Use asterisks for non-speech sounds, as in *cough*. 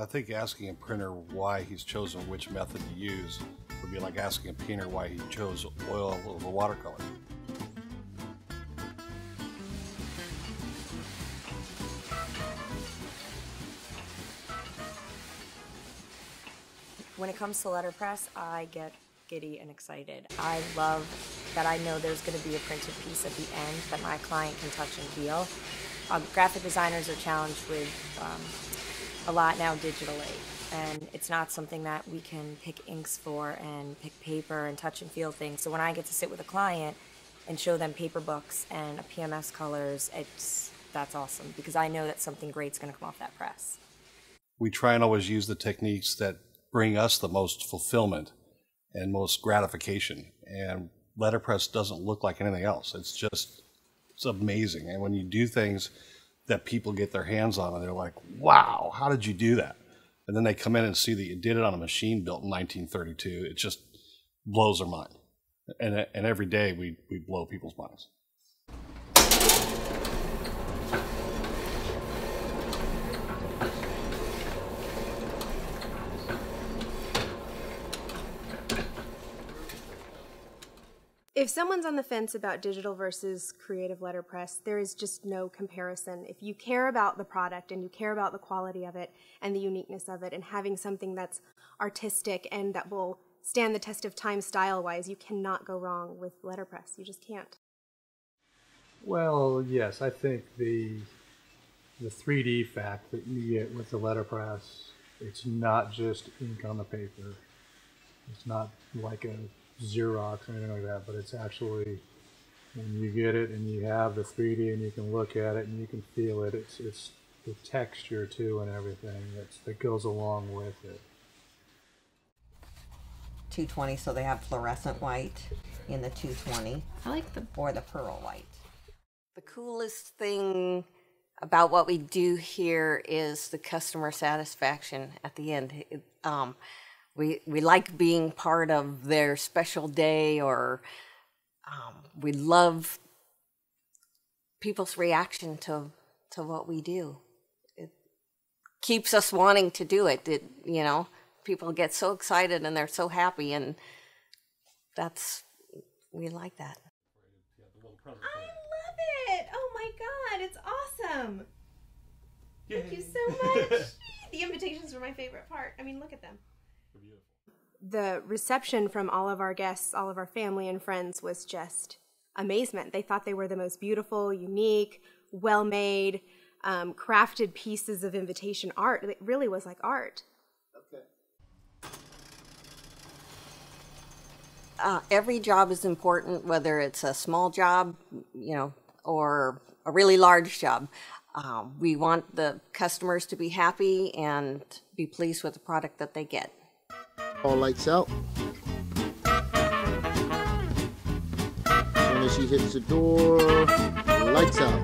I think asking a printer why he's chosen which method to use would be like asking a painter why he chose oil over watercolor. When it comes to letterpress, I get giddy and excited. I love that I know there's going to be a printed piece at the end that my client can touch and feel. Um, graphic designers are challenged with um, a lot now digitally. And it's not something that we can pick inks for and pick paper and touch and feel things. So when I get to sit with a client and show them paper books and PMS colors, it's that's awesome because I know that something great's going to come off that press. We try and always use the techniques that bring us the most fulfillment and most gratification. And letterpress doesn't look like anything else. It's just it's amazing. And when you do things that people get their hands on and they're like, wow, how did you do that? And then they come in and see that you did it on a machine built in 1932. It just blows their mind. And, and every day we, we blow people's minds. If someone's on the fence about digital versus creative letterpress, there is just no comparison. If you care about the product and you care about the quality of it and the uniqueness of it and having something that's artistic and that will stand the test of time style wise, you cannot go wrong with letterpress. You just can't. Well, yes, I think the the 3D fact that you get with the letterpress, it's not just ink on the paper. It's not like a Xerox or anything like that, but it's actually when you get it and you have the 3D and you can look at it and you can feel it. It's it's the texture too and everything that's, that goes along with it. 220, so they have fluorescent white in the 220. I like the or the pearl white. The coolest thing about what we do here is the customer satisfaction at the end. It, um, we we like being part of their special day or um, we love people's reaction to to what we do it keeps us wanting to do it it you know people get so excited and they're so happy and that's we like that I love it. Oh my god, it's awesome. Thank you so much. *laughs* the invitations were my favorite part. I mean, look at them the reception from all of our guests, all of our family and friends was just amazement. They thought they were the most beautiful, unique, well made, um, crafted pieces of invitation art. It really was like art. Okay. Uh, every job is important, whether it's a small job, you know, or a really large job. Um, we want the customers to be happy and be pleased with the product that they get. All lights out. As soon as she hits the door, lights out.